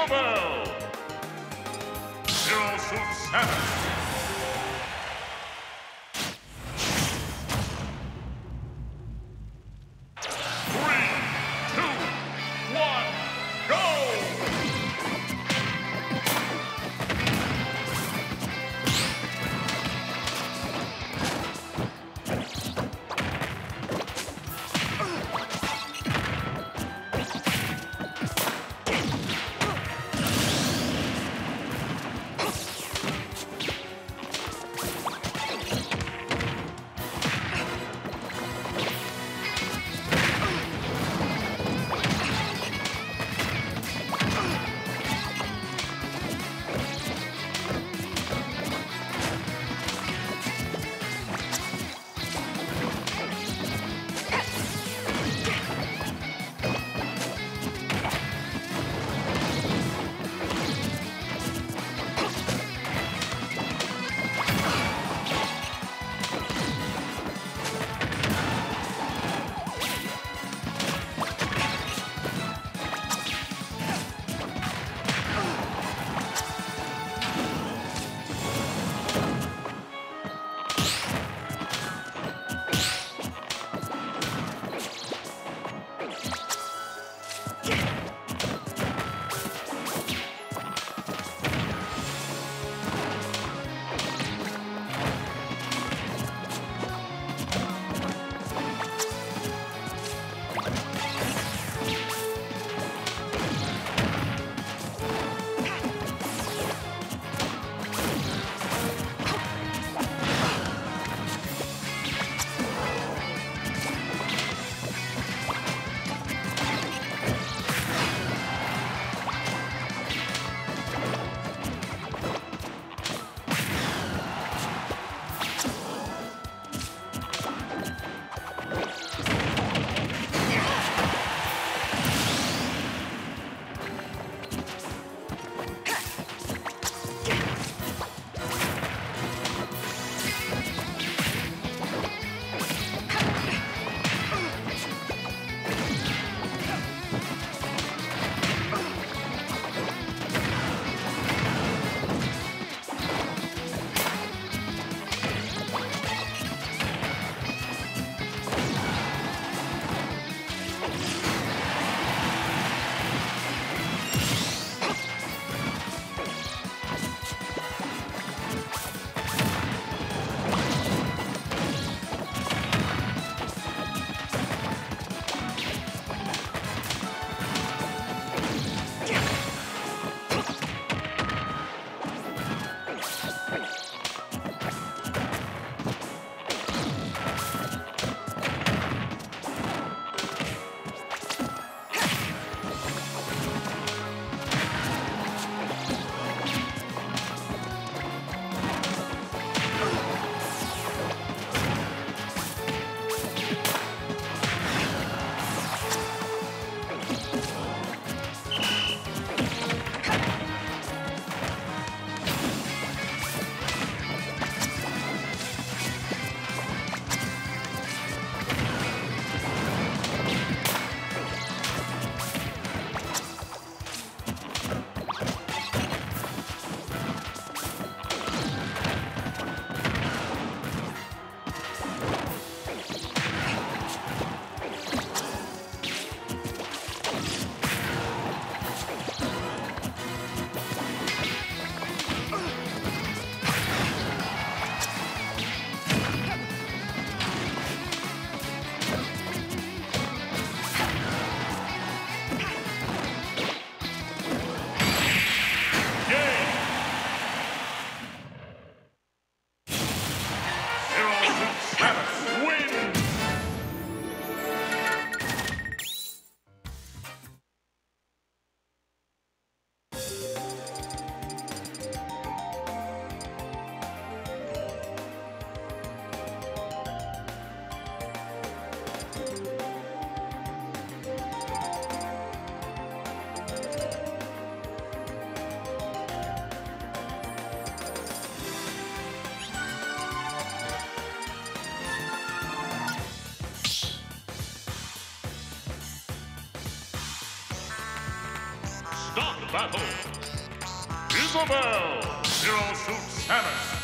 Isabel! Joseph Savage! Battle. Isabel, Zero Suit Samus.